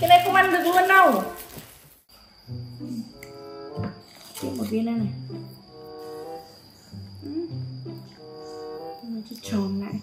cái này không ăn được luôn đâu. Thêm một viên đây này. Ừ. Nó chỉ tròn lại.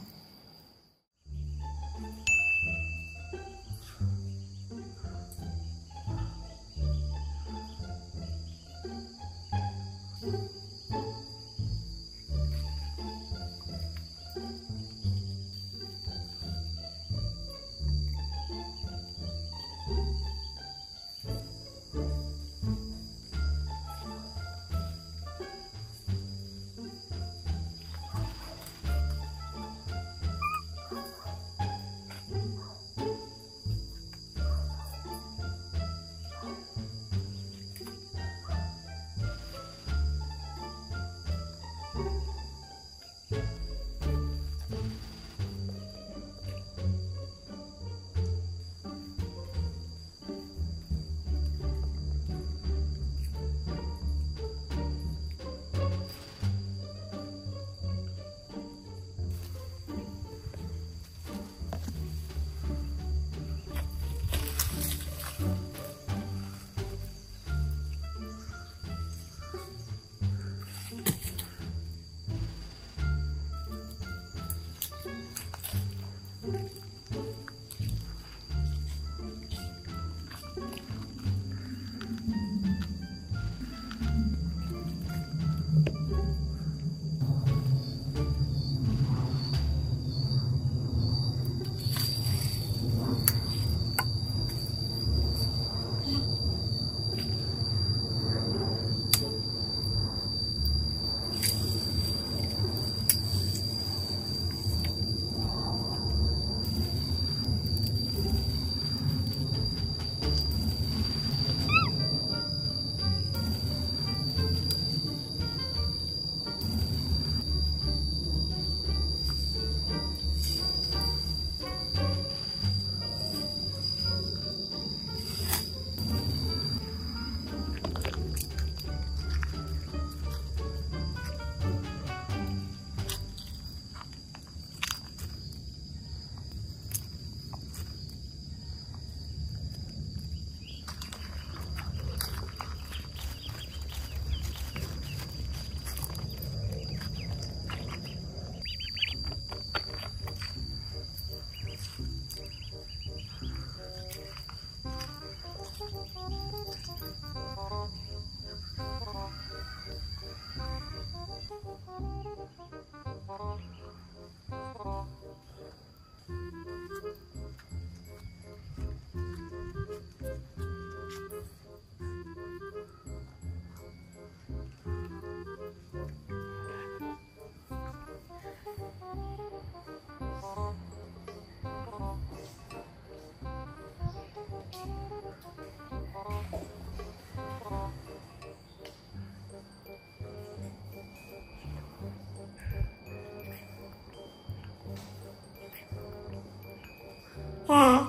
Huh?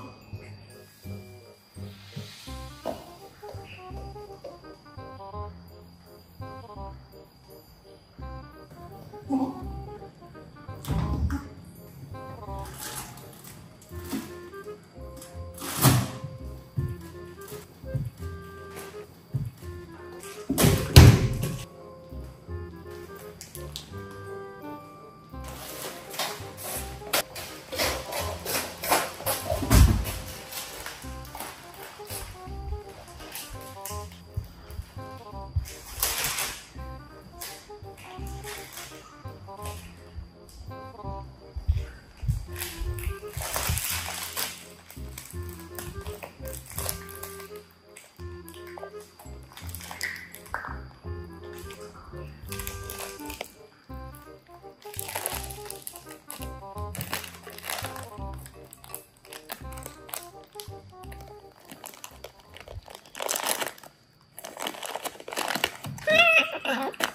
up.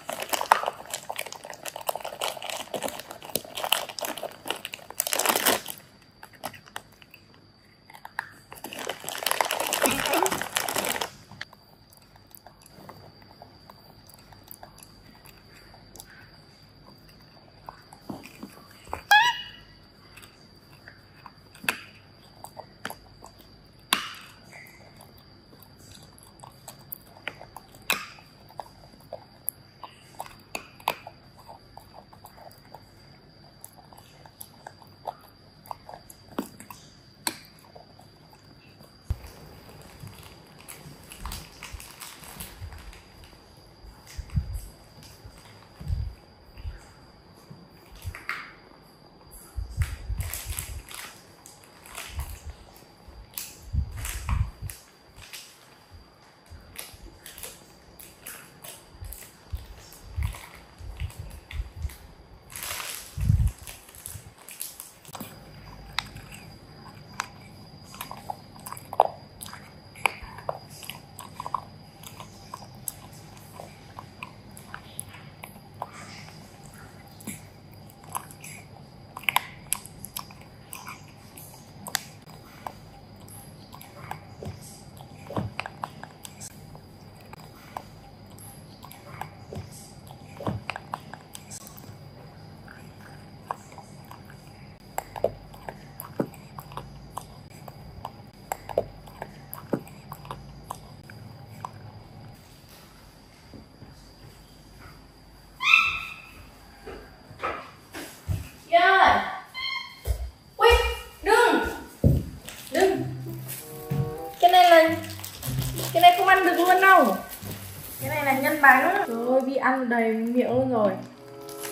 Ăn đầy miệng luôn rồi.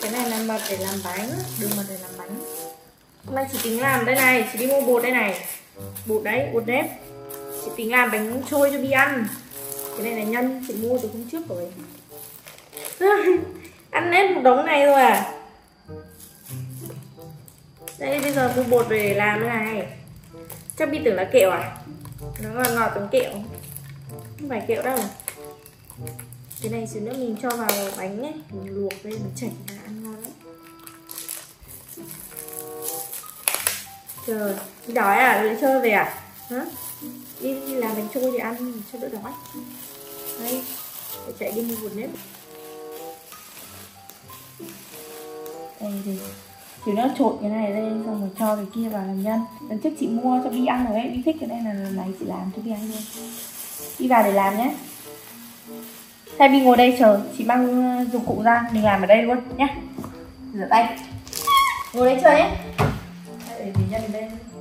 Cái này là mật để làm bánh đường mật để làm bánh. Hôm nay chị tính làm đây này, chị đi mua bột đây này. Bột đấy, bột nếp. Chị tính làm bánh trôi cho bi ăn. Cái này là nhân, chị mua từ hôm trước rồi. Ăn hết một đống này rồi à. Đây, bây giờ mua bột về làm thế này. Chắc bi tưởng là kẹo à? Nó ngọt ngọt giống kẹo. Không phải kẹo đâu cái này xíu nữa mình cho vào bánh ấy mình luộc lên mình chảy ra ăn ngon lắm. Trời đi đói à? Đi chơi về à? Hả? Đi, đi làm bánh trôi thì ăn cho đỡ đói. Đây để chạy đi mua bột nếp. Đây thì thì nó trộn cái này lên xong rồi cho cái kia vào làm nhân. Lần trước chị mua cho bi ăn rồi ấy bi thích cái này là lần này chị làm cho bi ăn luôn. Đi vào để làm nhé. Thay vì ngồi đây chờ chị mang ờ, dụng cụ ra, mình làm ở đây luôn nhé rửa tay. Ngồi đấy chờ nhé. Để mình nhân lên. đây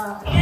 Yeah.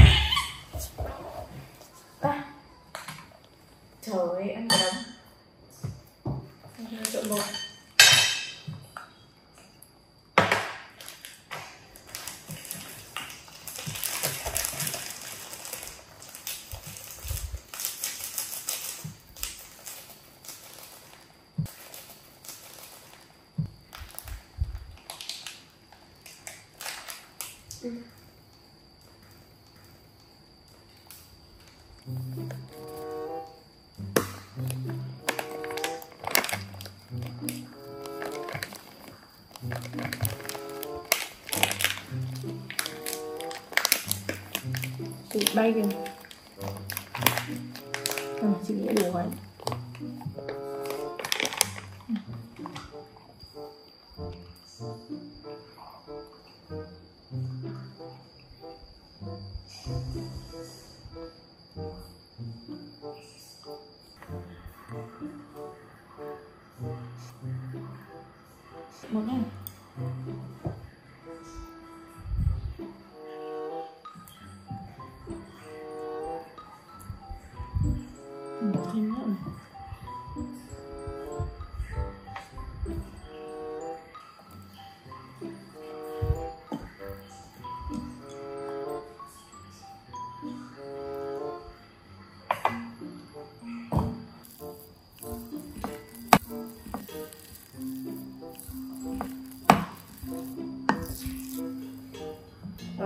Chị bay kìa. Ừ, chị nghĩ đủ rồi.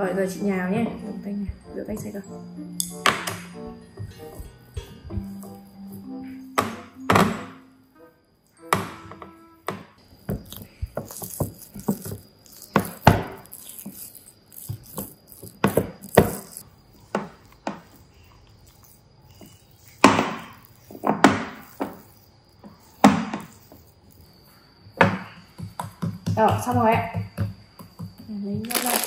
Rồi giờ chị nhào nhé, rửa tay nhào, rửa tay sạch rồi. Rồi, xong rồi ạ. Lấy nhấp lại.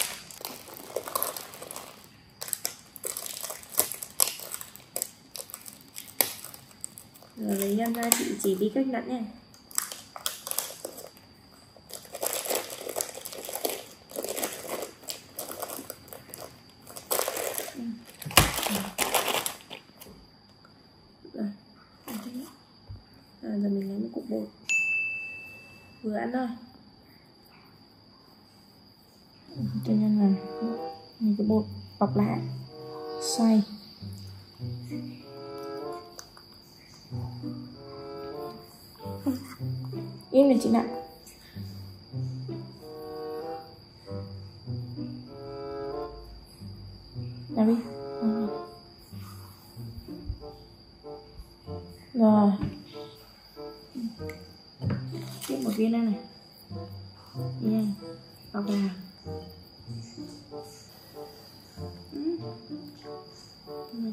Rồi lấy nhân ra chị chỉ đi cách lẫn nha. nào đi. Rồi. Tiếp một viên đây này. Yeah vào vào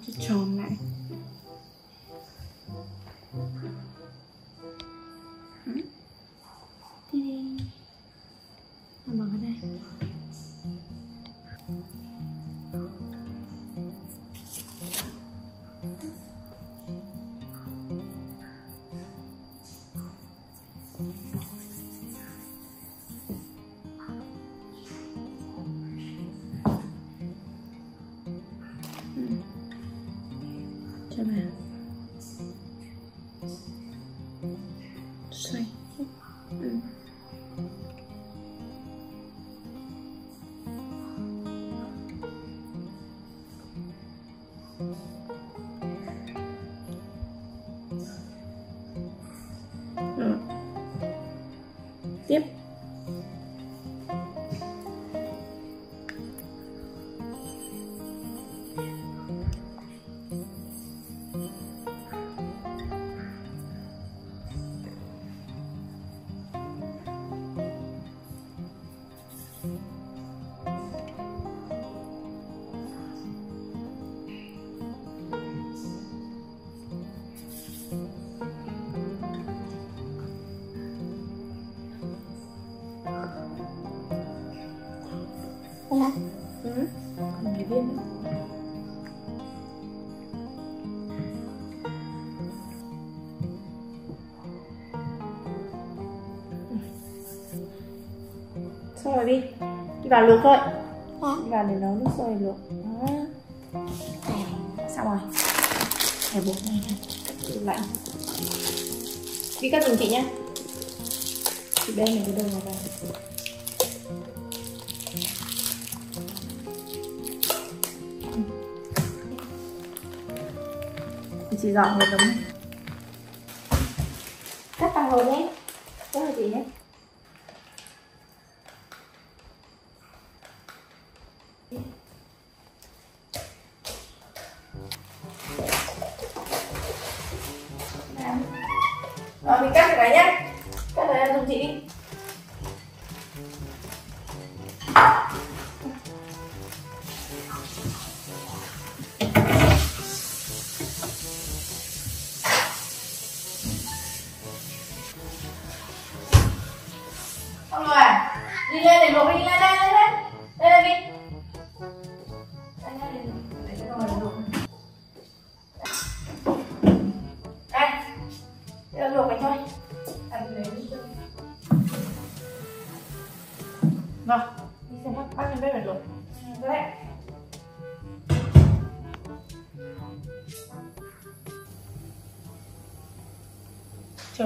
cho chó. Cho vào Dạ. ừ. còn mấy viên nữa. Xong rồi đi. Đi vào luộc thôi. Dạ. đi vào để nấu nước sôi luộc. Đó. Đây, xong rồi. Để bột này này. Lạnh. Đi cắt giùm chị nhé chị bên này cái đầu vào vào chị dọn một đúng, này Cắt bằng rồi đấy. Đó là chị đấy.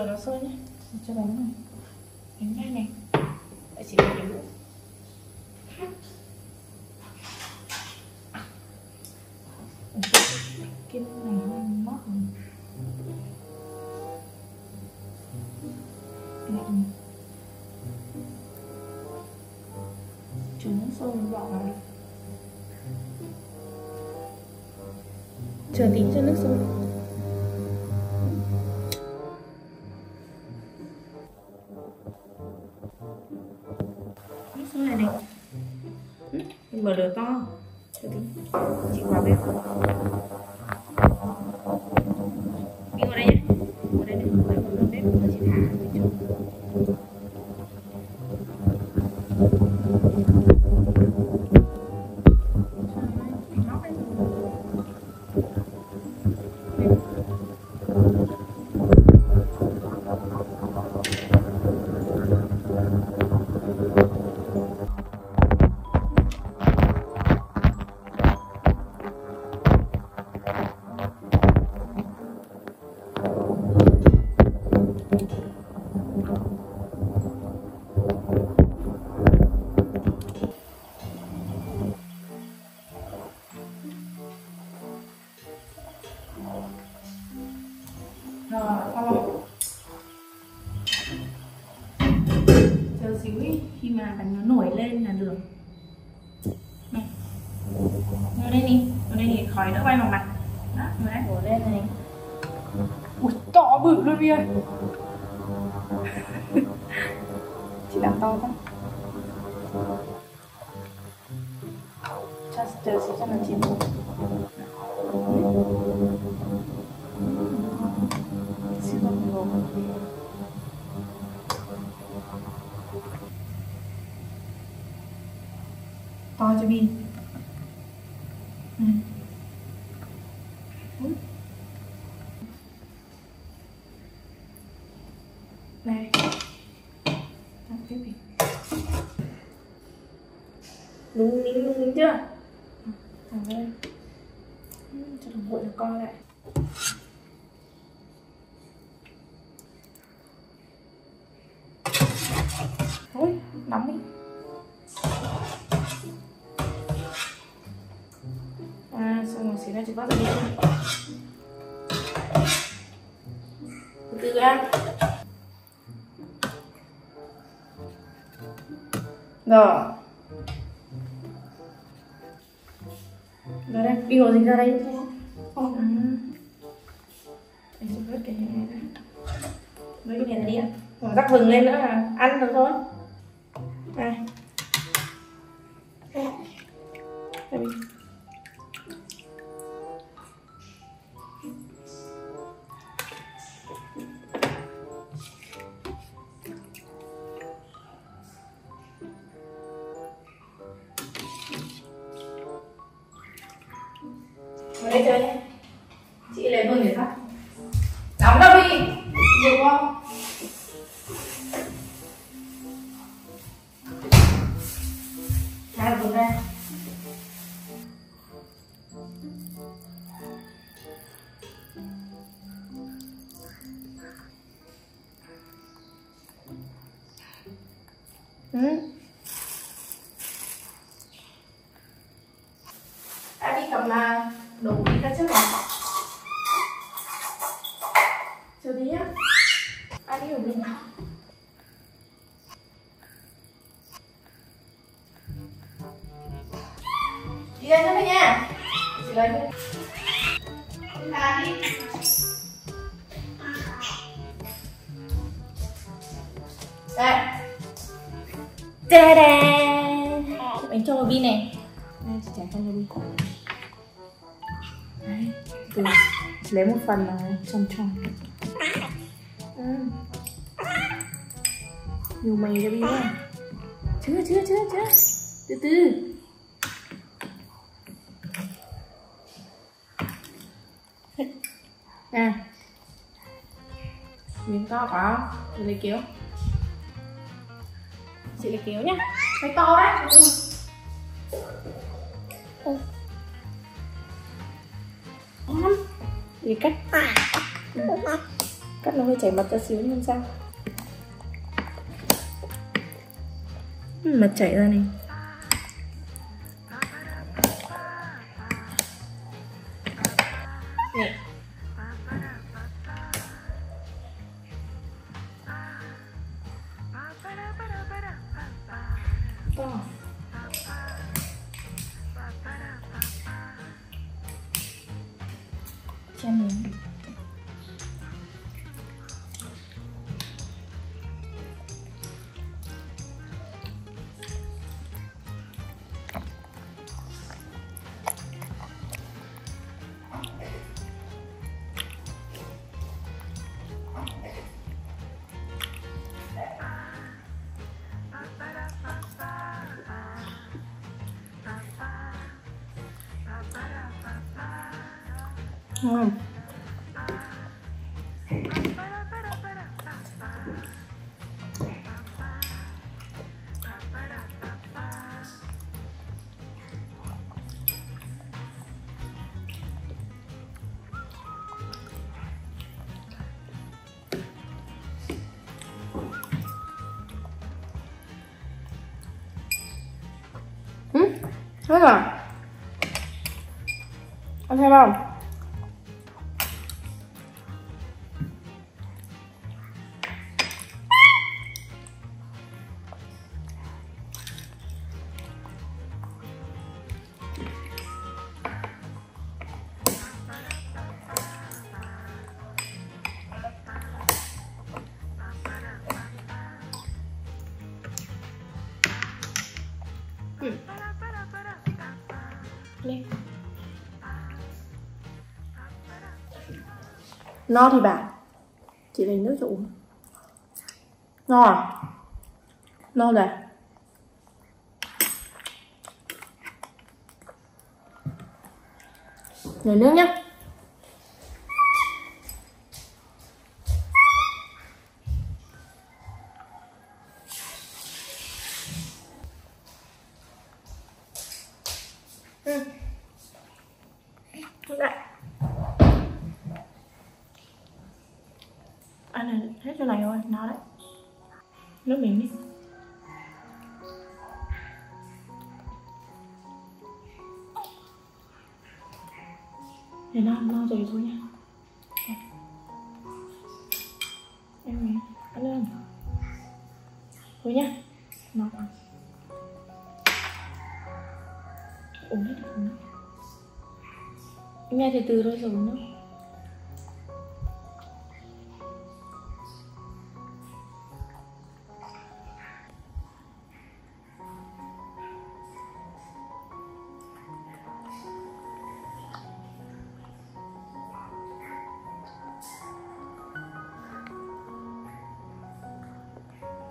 Chờ nó sôi nhé Cho bánh này. Bánh đây này. Để chị lấy cái đũa. Cái này hơi móc rồi Lạnh nó sôi bỏ vào đi Chờ tí cho nước sôi Ừ, mình mở lửa to Chờ tí Chị vào bếp được. To cho Vi rồi đó đây, đi hồ gì ra đây Không. ừ. Anh sẽ cái này ra Mấy cái là đi ạ rắc vừng lên nữa là ăn được thôi Hai vừng ra Ừ. cho vào bi này. Đây, chị trải con vào bi Đấy, từ lấy một phần là tròn tròn ừ. nhiều mày ra đi nhá. Chưa chưa chưa chưa. Từ từ. Nè. Miếng to quá. Không? Chị lấy kéo. Chị lấy kéo nhá. Cái to đấy. Ừ thì cắt ừ. cắt nó hơi chảy mặt ra xíu nhưng sao mặt chảy ra này ngon Ừ, thế à? Ăn thêm không? No thì bạn. Chị lấy nước cho uống. No à? No rồi. Lấy nước nhá. Ừ. Đấy. Này hết chỗ này thôi nó đấy. Nước miếng đi. Để nó no rồi thôi nha. Em nhé ăn lên. Thôi nha. No quá uống hết được em nghe từ từ thôi rồi uống nước.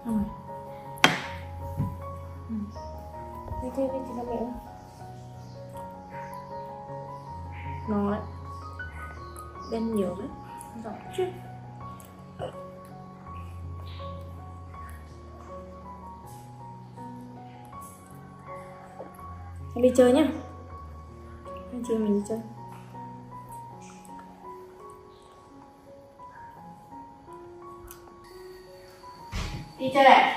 Rồi. Ừ. Đi chơi đi chị ra mẹ ngon đấy đen nhiều đấy giỏi chứ. Em đi chơi nhá. Anh chị mình đi chơi đi